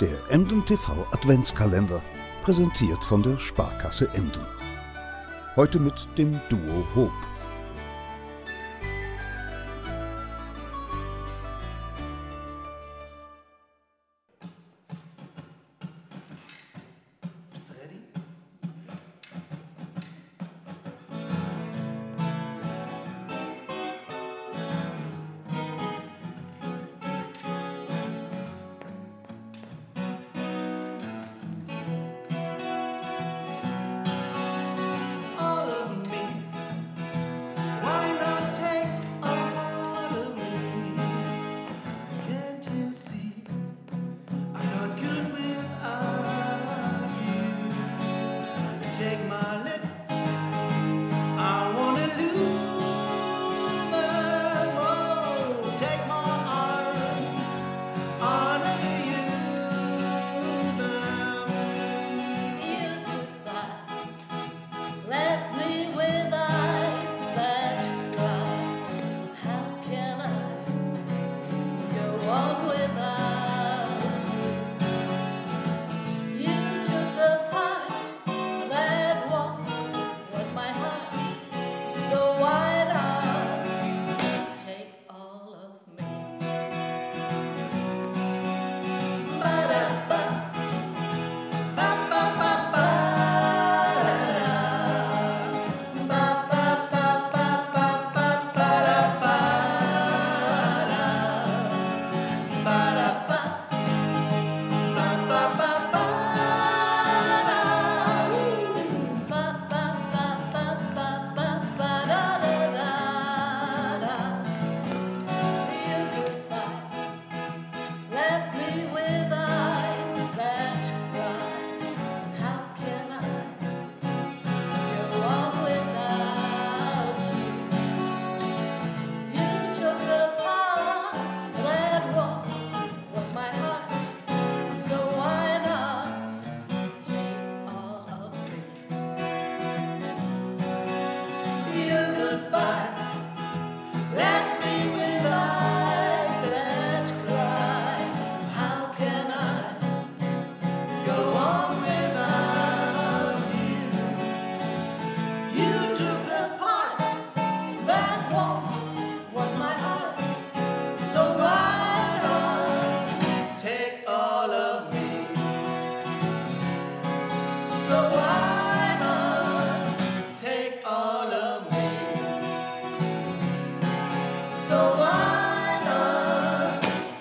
Der Emden TV Adventskalender, präsentiert von der Sparkasse Emden. Heute mit dem Duo Hope. Take my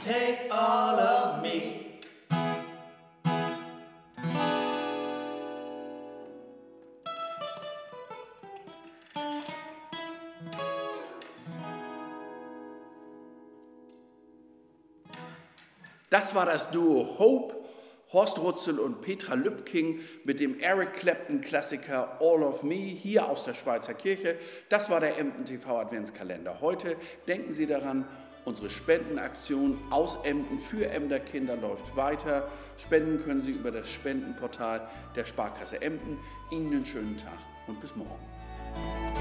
take all of me? Das war das Duo Hope, Horst Rutzel und Petra Lübking mit dem Eric Clapton Klassiker All of Me hier aus der Schweizer Kirche. Das war der Emden TV Adventskalender. Heute denken Sie daran, unsere Spendenaktion aus Emden für Emder Kinder läuft weiter. Spenden können Sie über das Spendenportal der Sparkasse Emden. Ihnen einen schönen Tag und bis morgen.